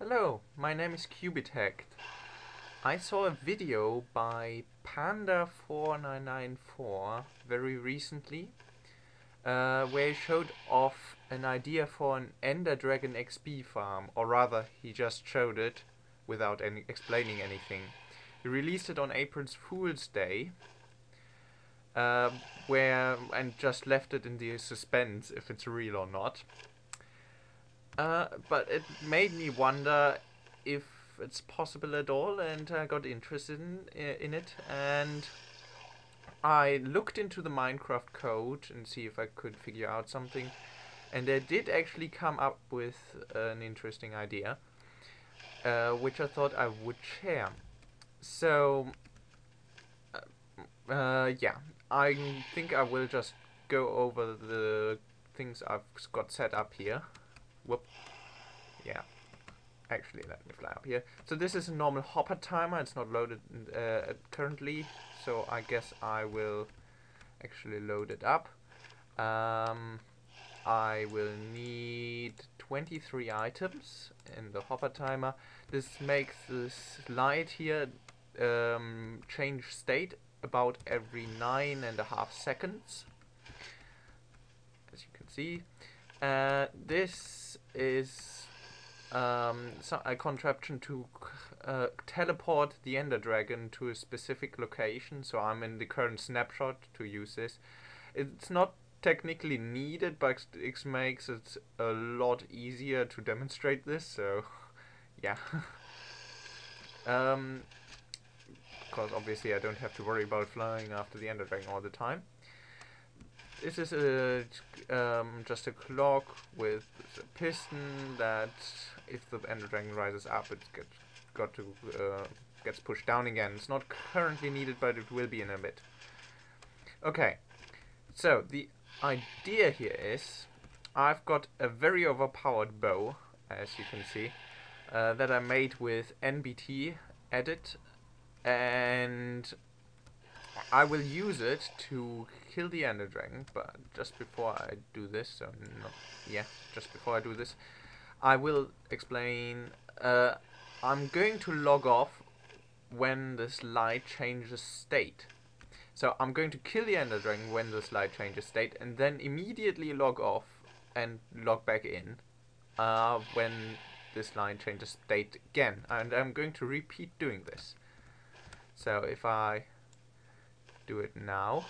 Hello, my name is Cubitect. I saw a video by Panda4994 very recently uh, where he showed off an idea for an Ender Dragon XP farm, or rather, he just showed it without any explaining anything. He released it on April's Fool's Day, uh, where and just left it in the suspense if it's real or not. Uh, but it made me wonder if it's possible at all, and I got interested in, in it, and I looked into the Minecraft code and see if I could figure out something, and I did actually come up with an interesting idea, uh, which I thought I would share. So, uh, uh, yeah, I think I will just go over the things I've got set up here. Whoop. Yeah. Actually, let me fly up here. So this is a normal hopper timer. It's not loaded uh, currently, so I guess I will actually load it up. Um, I will need 23 items in the hopper timer. This makes this light here um, change state about every nine and a half seconds. As you can see. Uh, this is um, so a contraption to uh, teleport the Ender Dragon to a specific location. So I'm in the current snapshot to use this. It's not technically needed, but it makes it a lot easier to demonstrate this. So, yeah. um, because obviously I don't have to worry about flying after the Ender Dragon all the time. This is a, um, just a clock with a piston that if the Ender Dragon rises up, it gets got to uh, gets pushed down again. It's not currently needed, but it will be in a bit. Okay, so the idea here is I've got a very overpowered bow, as you can see, uh, that I made with NBT edit, and I will use it to kill the Ender Dragon, but just before I do this, so no, yeah, just before I do this, I will explain, uh, I'm going to log off when this light changes state. So I'm going to kill the Ender Dragon when this light changes state, and then immediately log off and log back in uh, when this light changes state again. And I'm going to repeat doing this. So if I do it now.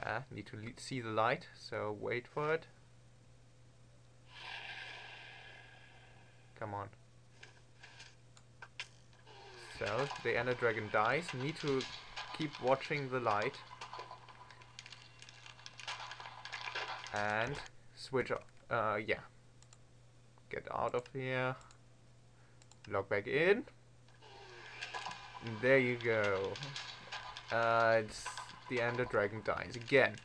Uh, need to see the light, so wait for it. Come on. So, the Ender Dragon dies. Need to keep watching the light. And switch off. Uh, yeah. Get out of here. Log back in. There you go uh, the Ender Dragon dies again.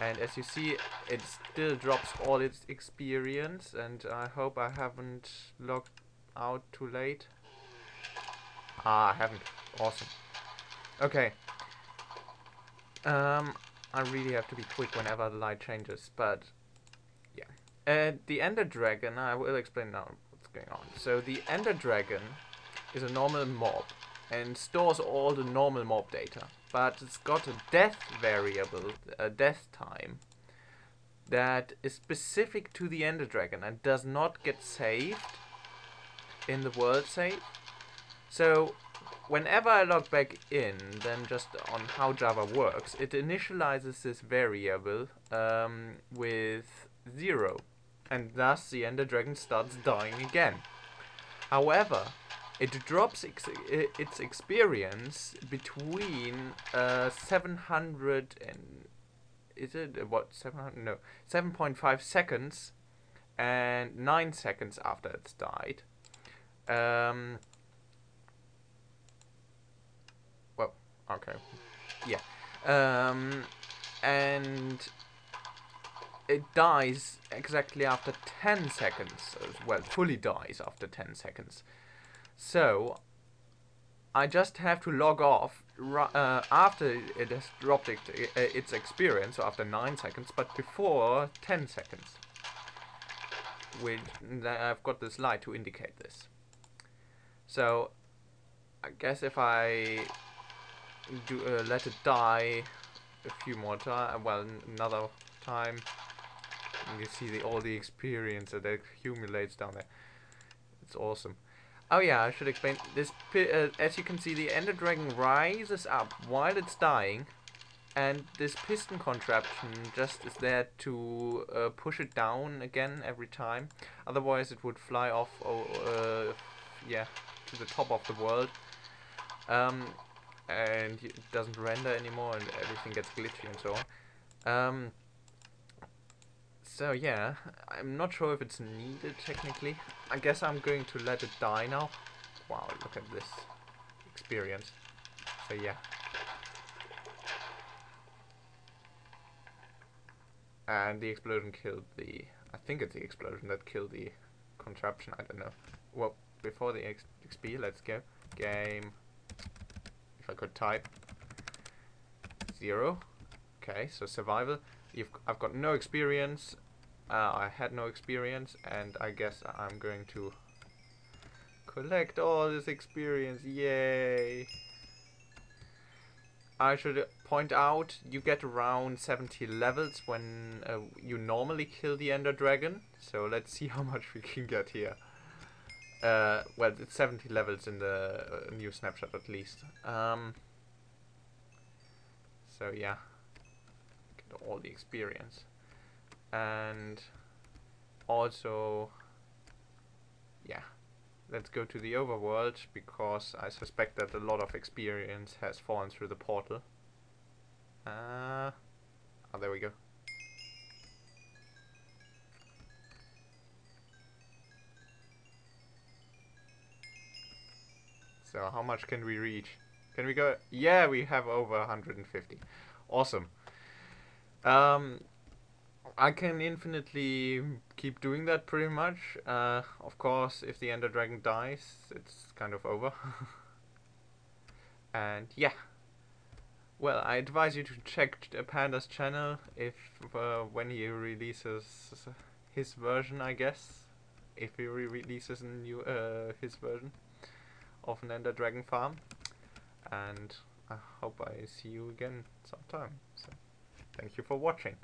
And as you see, it still drops all its experience, and I hope I haven't logged out too late. Ah, I haven't. Awesome. Okay. Um, I really have to be quick whenever the light changes, but yeah. Uh, the Ender Dragon, I will explain now what's going on. So the Ender Dragon is a normal mob and stores all the normal mob data. But it's got a death variable, a death time, that is specific to the Ender Dragon and does not get saved in the world save. So whenever I log back in, then just on how Java works, it initializes this variable um, with zero. And thus the Ender Dragon starts dying again. However, it drops ex its experience between uh, 700 and is it uh, what 700 no 7.5 seconds and 9 seconds after it's died. Um well okay. Yeah. Um and it dies exactly after 10 seconds well fully dies after 10 seconds so I just have to log off uh, after it has dropped it, uh, its experience, so after 9 seconds, but before 10 seconds. which I've got this light to indicate this. So I guess if I do uh, let it die a few more times, well, another time, you see the, all the experience that accumulates down there. It's awesome. Oh yeah, I should explain. This, uh, as you can see, the Ender Dragon rises up while it's dying, and this piston contraption just is there to uh, push it down again every time. Otherwise, it would fly off. Uh, yeah, to the top of the world. Um, and it doesn't render anymore, and everything gets glitchy and so on. Um, so yeah, I'm not sure if it's needed technically. I guess I'm going to let it die now. Wow, look at this experience. So yeah. And the explosion killed the... I think it's the explosion that killed the contraption, I don't know. Well, before the XP, let's go. Game... If I could type. Zero. Okay, so survival. You've, I've got no experience. Uh, I had no experience, and I guess I'm going to collect all this experience. Yay! I should point out you get around 70 levels when uh, you normally kill the Ender Dragon. So let's see how much we can get here. Uh, well, it's 70 levels in the uh, new snapshot at least. Um, so yeah, get all the experience. And also, yeah, let's go to the overworld because I suspect that a lot of experience has fallen through the portal. Uh, oh, there we go. So how much can we reach? Can we go? Yeah, we have over 150. Awesome. Um, I can infinitely keep doing that pretty much. Uh, of course, if the Ender Dragon dies, it's kind of over. and yeah. Well, I advise you to check Panda's channel if uh, when he releases his version, I guess. If he re releases a new uh, his version of an Ender Dragon farm. And I hope I see you again sometime. So, thank you for watching.